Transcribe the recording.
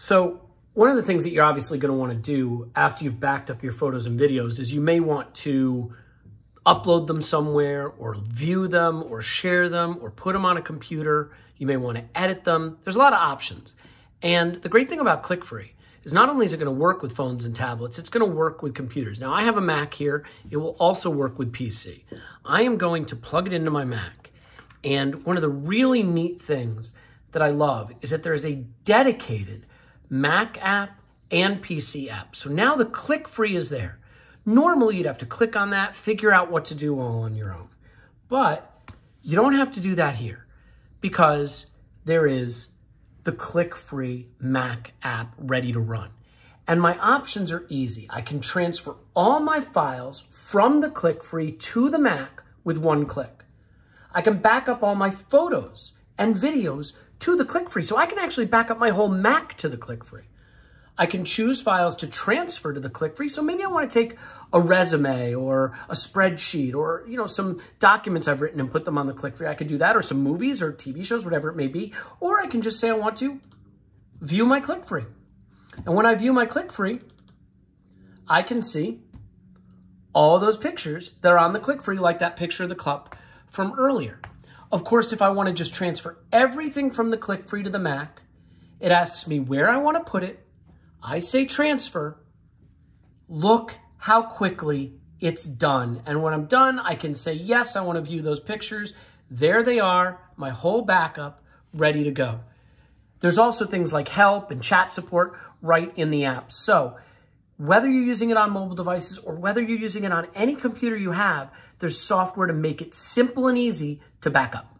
So one of the things that you're obviously going to want to do after you've backed up your photos and videos is you may want to upload them somewhere or view them or share them or put them on a computer. You may want to edit them. There's a lot of options. And the great thing about ClickFree is not only is it going to work with phones and tablets, it's going to work with computers. Now I have a Mac here. It will also work with PC. I am going to plug it into my Mac. And one of the really neat things that I love is that there is a dedicated Mac app and PC app. So now the ClickFree is there. Normally you'd have to click on that, figure out what to do all on your own. But you don't have to do that here because there is the ClickFree Mac app ready to run. And my options are easy. I can transfer all my files from the ClickFree to the Mac with one click. I can back up all my photos and videos to the ClickFree. So I can actually back up my whole Mac to the ClickFree. I can choose files to transfer to the ClickFree. So maybe I want to take a resume or a spreadsheet or, you know, some documents I've written and put them on the ClickFree. I could do that or some movies or TV shows, whatever it may be. Or I can just say I want to view my ClickFree. And when I view my ClickFree, I can see all those pictures that are on the ClickFree, like that picture of the cup from earlier. Of course, if I want to just transfer everything from the ClickFree to the Mac, it asks me where I want to put it. I say transfer. Look how quickly it's done. And when I'm done, I can say, yes, I want to view those pictures. There they are, my whole backup, ready to go. There's also things like help and chat support right in the app. So whether you're using it on mobile devices or whether you're using it on any computer you have, there's software to make it simple and easy to back up.